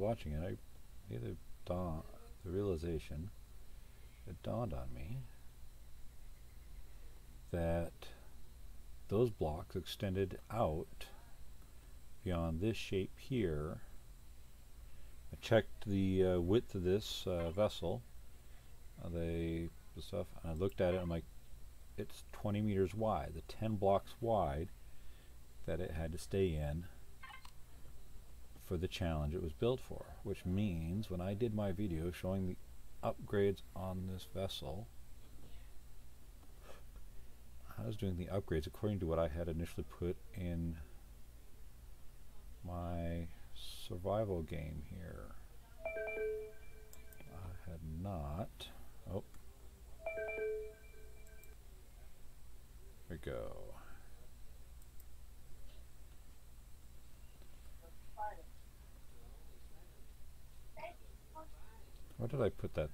watching it, I either dawned the realization, it dawned on me that those blocks extended out beyond this shape here. I checked the uh, width of this uh, vessel, uh, the, the stuff, and I looked at it. I'm like, it's 20 meters wide, the 10 blocks wide that it had to stay in for the challenge it was built for. Which means when I did my video showing the upgrades on this vessel, I was doing the upgrades according to what I had initially put in my survival game here. I had not. Oh. There we go. Where did I put that?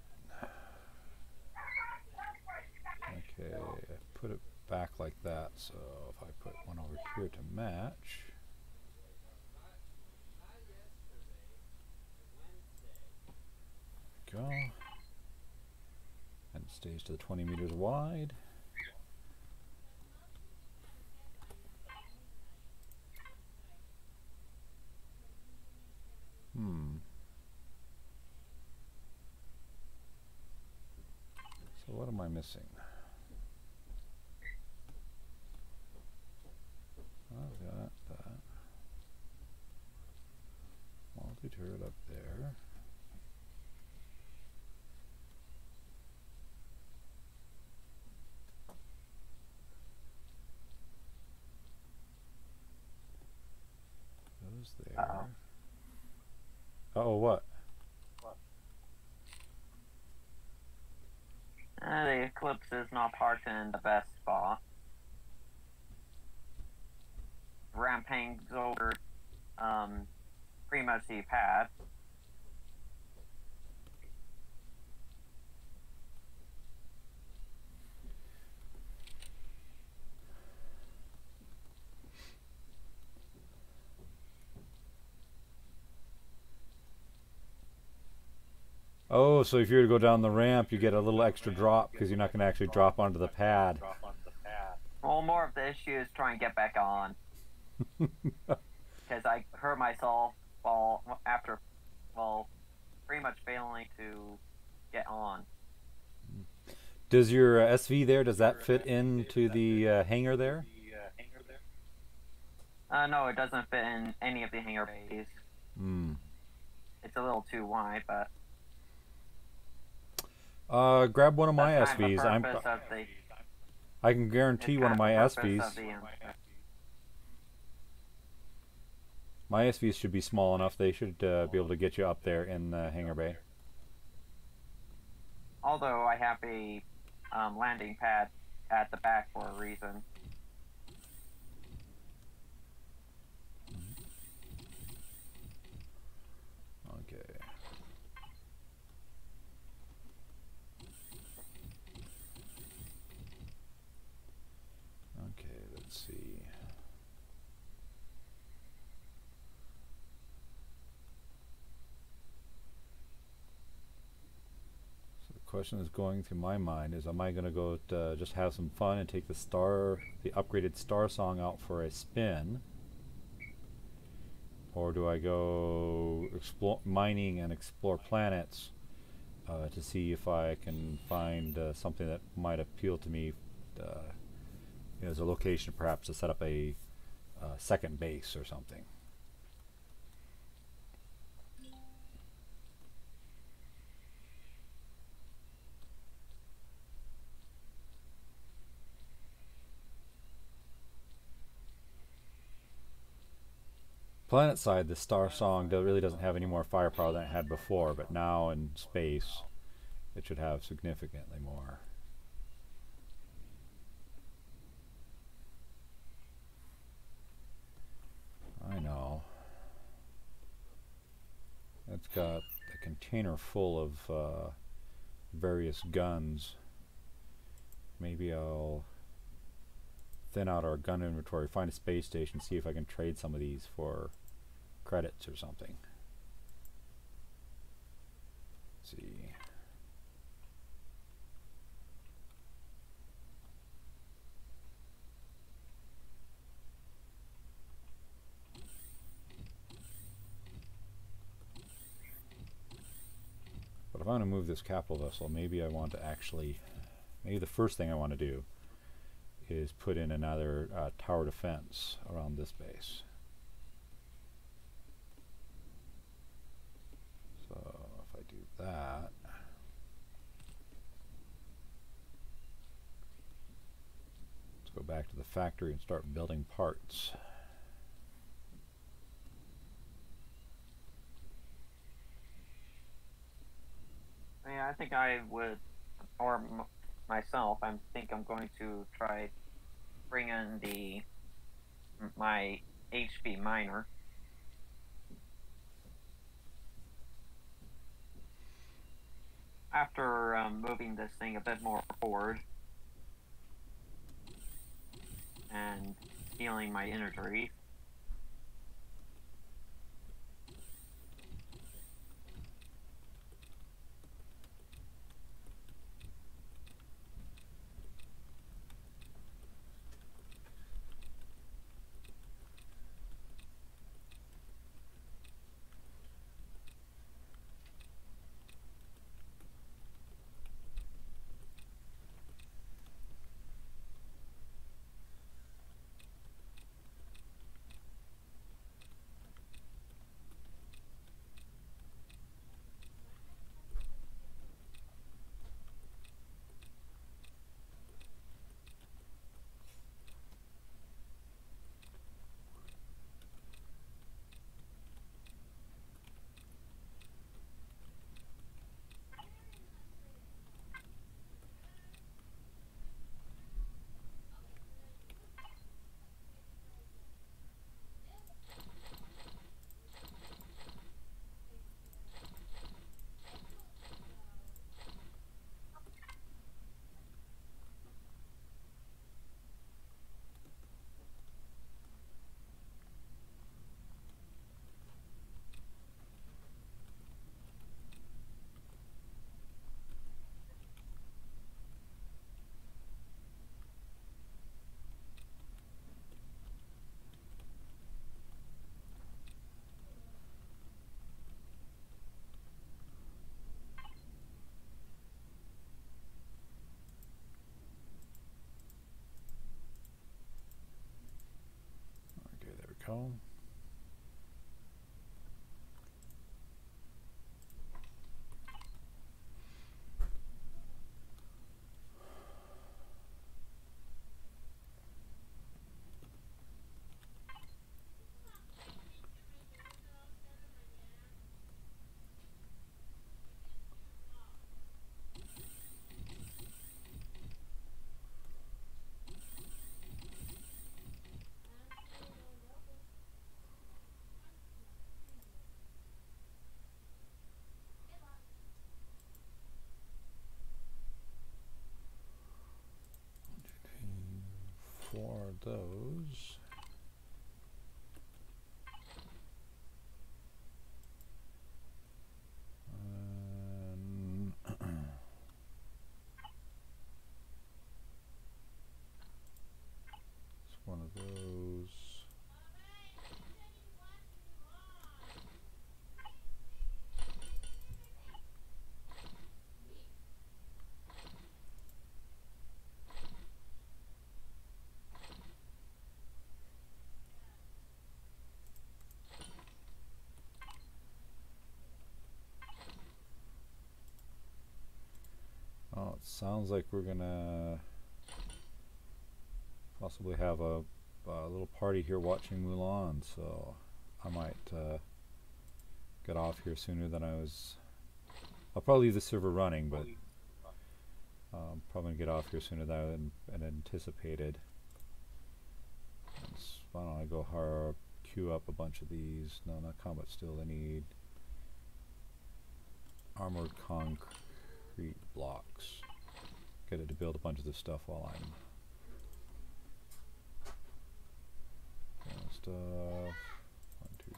Okay, I put it back like that, so if I put one over here to match, go. And it stays to the 20 meters wide. Hmm. So what am I missing? I've got that. Multi-turret up there. Goes there. Uh-oh. Uh oh, what? Uh, the Eclipse is not parked in the best spot. Ramp hangs over um, pretty much the pad. Oh, so if you were to go down the ramp, you get a little extra drop because you're not going to actually drop onto the pad. Well, more of the issue is trying to get back on. Because I hurt myself while after, well, pretty much failing to get on. Does your uh, SV there, does that fit into the uh, hangar there? Uh, no, it doesn't fit in any of the hangar bays. Hmm. It's a little too wide, but Uh, grab one of my that's SVs. I'm, the- I can guarantee one of my SVs. of My SVs should be small enough. They should uh, be able to get you up there in the hangar bay. Although I have a um, landing pad at the back for a reason. Okay. Okay, let's see. So the question is going through my mind is am I going to go to just have some fun and take the star the upgraded star song out for a spin? or do I go explore mining and explore planets uh, to see if I can find uh, something that might appeal to me uh, as a location perhaps to set up a uh, second base or something. Planet side, the Star Song do- really doesn't have any more firepower than it had before, but now in space, it should have significantly more. I know. It's got a container full of uh, various guns. Maybe I'll thin out our gun inventory, find a space station, see if I can trade some of these for credits or something. Let's see. But if I want to move this capital vessel, maybe I want to actually, maybe the first thing I want to do is put in another uh, tower defense around this base. So if I do that, let's go back to the factory and start building parts. Yeah, I think I would, or myself, I think I'm going to try bring in the my HP miner. After um, moving this thing a bit more forward and healing my inner Okay, there we go. Four of those. Um, it's one of those. Oh, it sounds like we're gonna possibly have a, a little party here watching Mulan, so I might uh, get off here sooner than I was. I'll probably leave the server running, but um, probably get off here sooner than I anticipated. Let's- why don't I go hard, queue up a bunch of these? No, not combat steel. I need armored concrete blocks. Get it to build a bunch of this stuff while I'm stuff. One, two,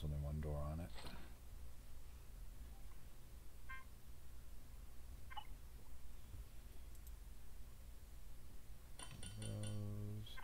there's only one door on it. Those.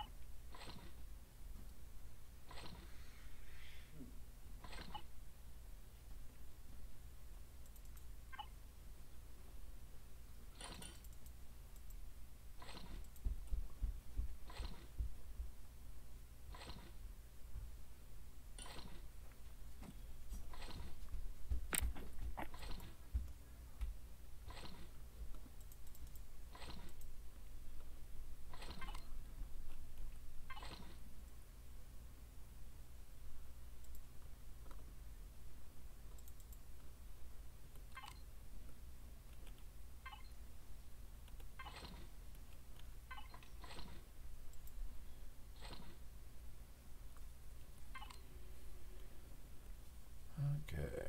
Okay.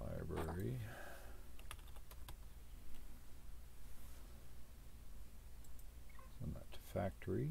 Library. Send that to factory.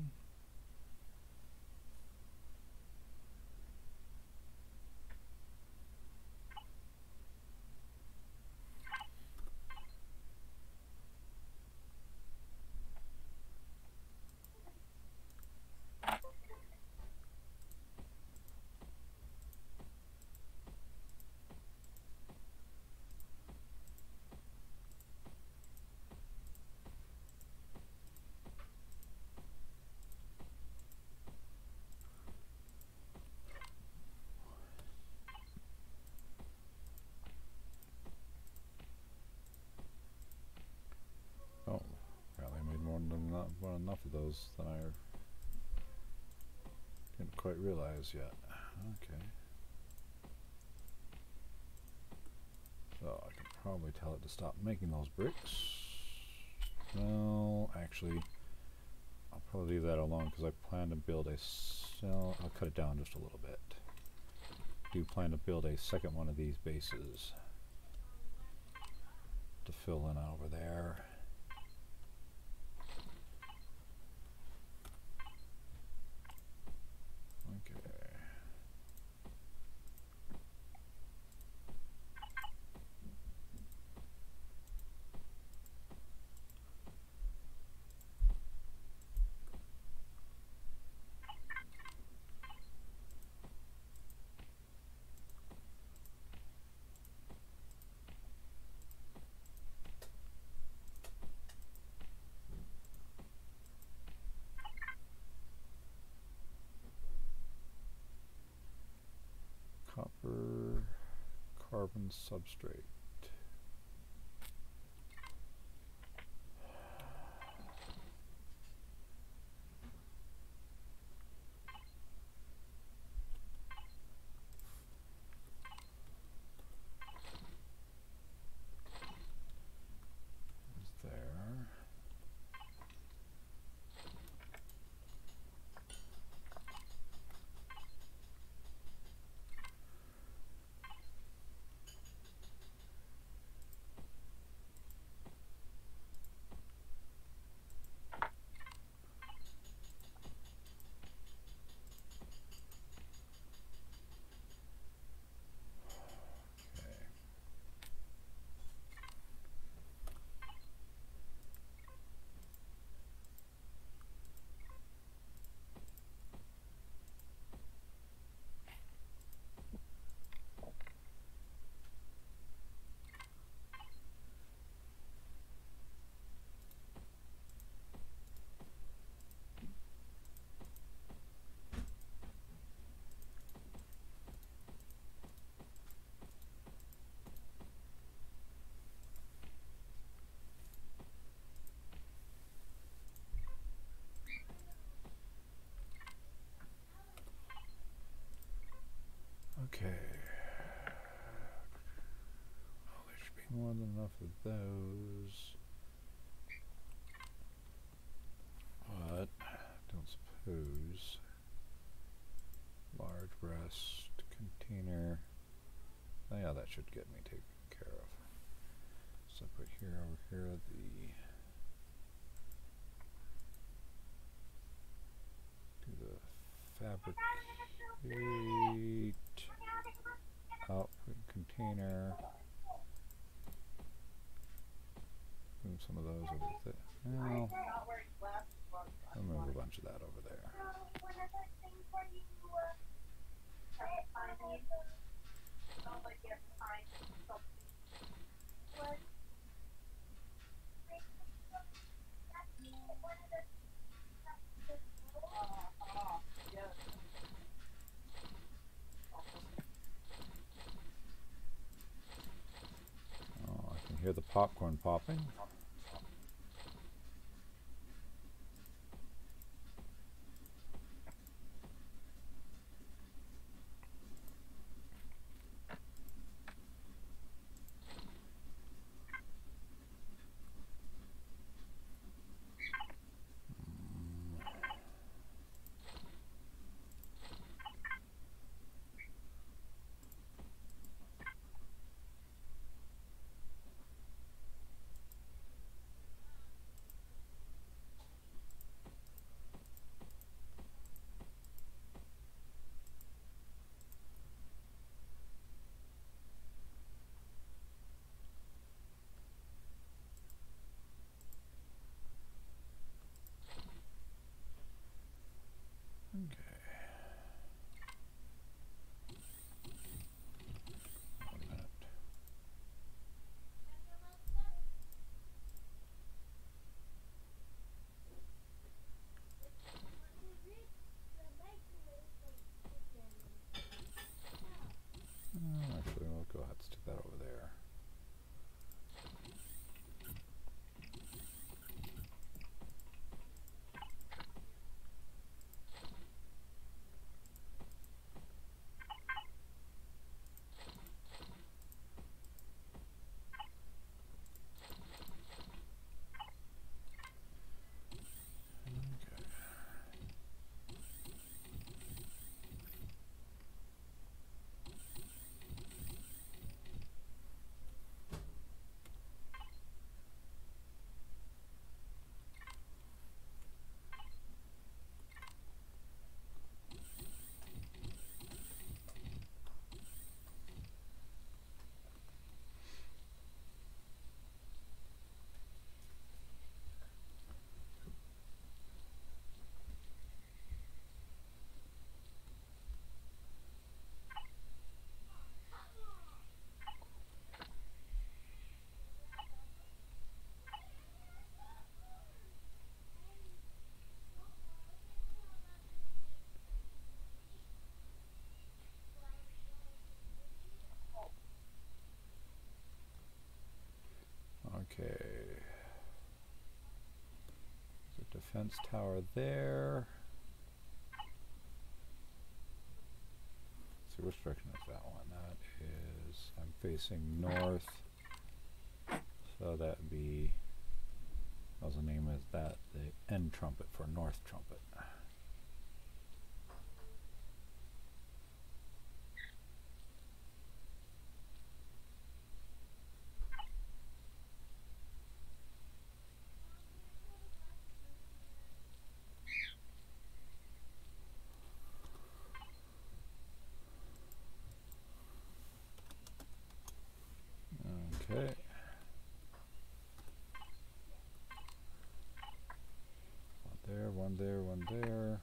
Oh, apparently I made more than enough, more those than I didn't quite realize yet. Okay. So I can probably tell it to stop making those bricks. Well, actually, I'll probably leave that alone because I plan to build a cell. I'll cut it down just a little bit. Do plan to build a second one of these bases to fill in over there. Okay. Copper carbon substrate. with those. But I don't suppose large breast container. Oh yeah, that should get me taken care of. So put here over here the do the fabricate output container. Some of those over there. Well, I'll move a bunch of that over there. Oh, I can hear the popcorn popping. Defense tower there. Let's see which direction is that one? That is I'm facing north. So that'd be how's the name of that? The end trumpet for north trumpet. Okay. One there, one there, one there.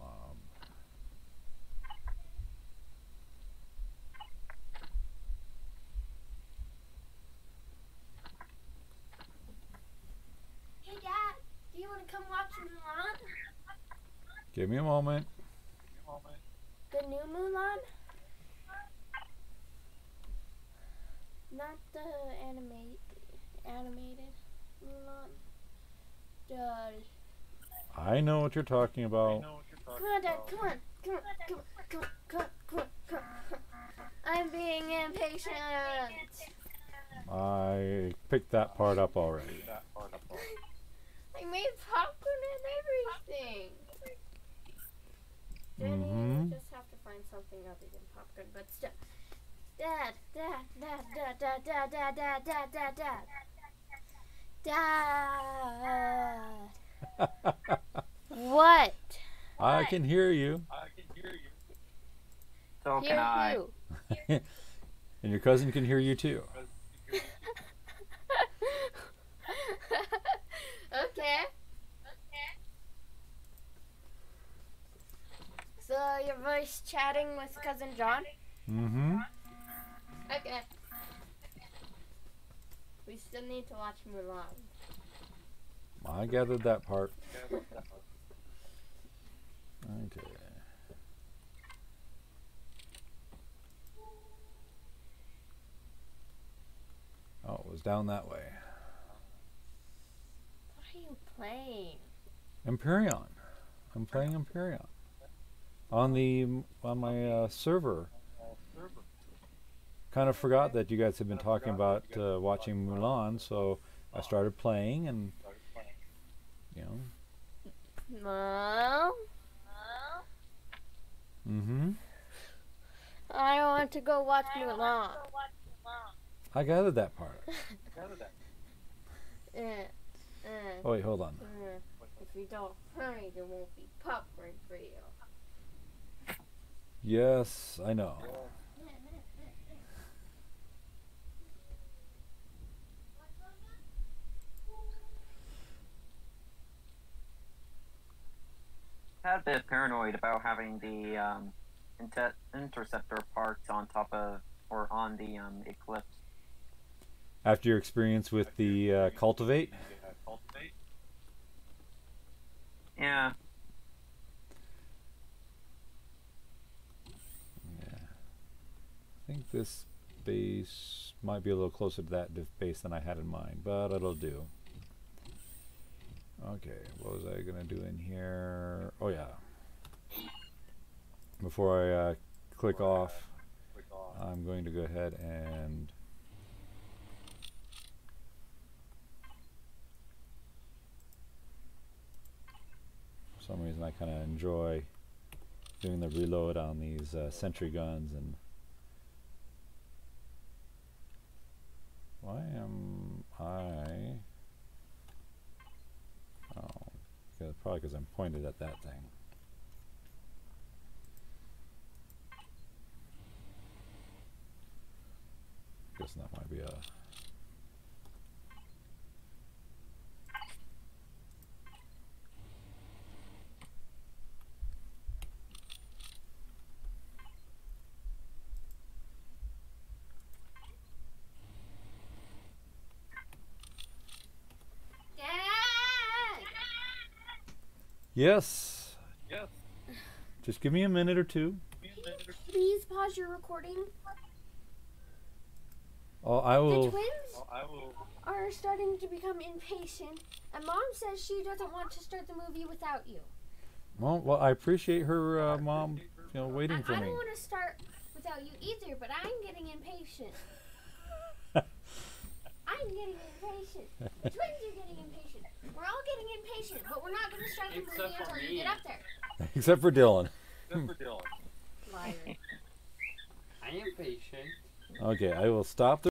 Um, Hey Dad, do you want to come watch Mulan? Give me a moment. The new Mulan? Not the animate animated Mulan. The I know what you're talking about. Come on, Dad. Come on. Come on. Come on. Come on. Come on. Come on. Come on. I'm being impatient. I picked that part up already. I made popcorn and everything. Danny, Mhm. I just have to find something other than popcorn, but still. Dad, dad, dad, dad, dad, dad, dad, dad, dad, dad, dad. Dad. What? I can hear you. I So Hear can I. You. and your cousin can hear you too. So your voice chatting with cousin John? Mm-hmm. Okay. We still need to watch Mulan. I gathered that part. Okay. Oh, it was down that way. What are you playing? Empyrion. I'm playing Empyrion on the on my uh, server. Kind of forgot that you guys had been talking about uh, watching Mulan, so I started playing, and you know, Mom? mm-hmm. I want to go watch Mulan. I gathered that part. Uh, uh, Oh wait, hold on. uh. If you don't hurry, there won't be popcorn for you. Yes, I know. had a bit paranoid about having the um, inter- interceptor parked on top of or on the um, Eclipse. After your experience with the uh, cultivate, Yeah, think this base might be a little closer to that base than I had in mind, but it'll do. Okay, what was I gonna do in here? Oh yeah. Before I uh, click off, I'm going to go ahead and for some reason I kind of enjoy doing the reload on these uh, sentry guns and why am I oh 'cause- probably because I'm pointed at that thing. Guess that might be a yes Yes. just give me a minute or two Please pause your recording. oh I will. The will twins are starting to become impatient, and Mom says she doesn't want to start the movie without you. well, well I appreciate her uh, mom you know I, waiting for me. I don't want to start without you either, but I'm getting impatient. I'm getting impatient. The twins are getting impatient location, but we're not going to strike him until you get up there. Except for Dylan. Except for Dylan. Liar. I am patient. Okay, I will stop the.